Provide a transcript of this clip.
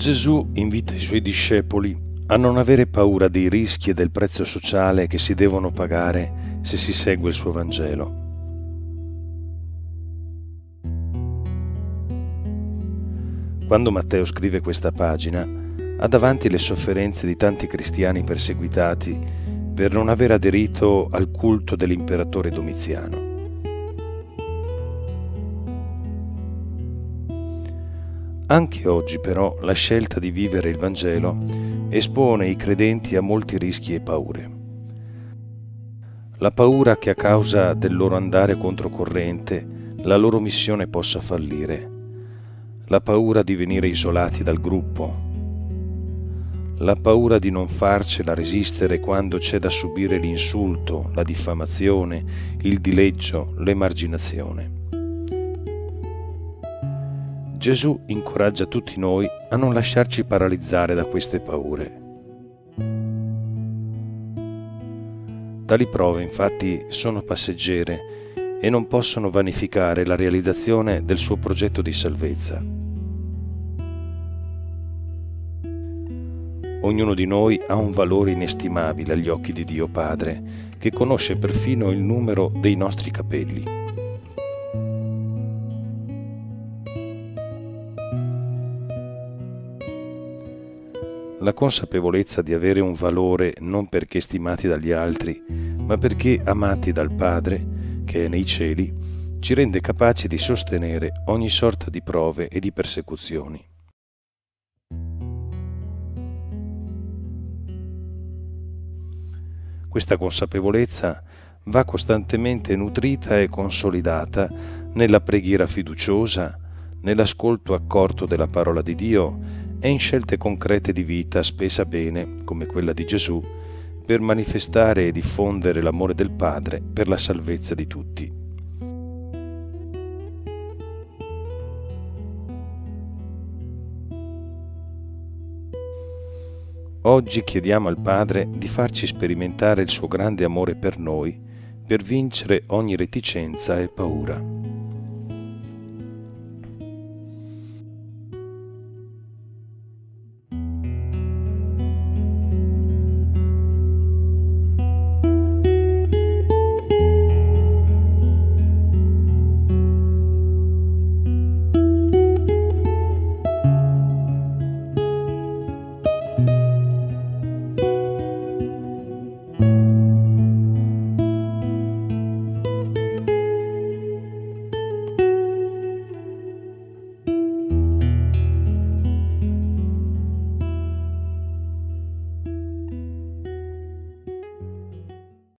Gesù invita i suoi discepoli a non avere paura dei rischi e del prezzo sociale che si devono pagare se si segue il suo Vangelo. Quando Matteo scrive questa pagina, ha davanti le sofferenze di tanti cristiani perseguitati per non aver aderito al culto dell'imperatore Domiziano. Anche oggi però la scelta di vivere il Vangelo espone i credenti a molti rischi e paure. La paura che a causa del loro andare controcorrente la loro missione possa fallire, la paura di venire isolati dal gruppo, la paura di non farcela resistere quando c'è da subire l'insulto, la diffamazione, il dileggio, l'emarginazione. Gesù incoraggia tutti noi a non lasciarci paralizzare da queste paure. Tali prove infatti sono passeggere e non possono vanificare la realizzazione del suo progetto di salvezza. Ognuno di noi ha un valore inestimabile agli occhi di Dio Padre, che conosce perfino il numero dei nostri capelli. La consapevolezza di avere un valore non perché stimati dagli altri, ma perché amati dal Padre, che è nei cieli, ci rende capaci di sostenere ogni sorta di prove e di persecuzioni. Questa consapevolezza va costantemente nutrita e consolidata nella preghiera fiduciosa, nell'ascolto accorto della parola di Dio e in scelte concrete di vita spesa bene, come quella di Gesù, per manifestare e diffondere l'amore del Padre per la salvezza di tutti. Oggi chiediamo al Padre di farci sperimentare il suo grande amore per noi, per vincere ogni reticenza e paura.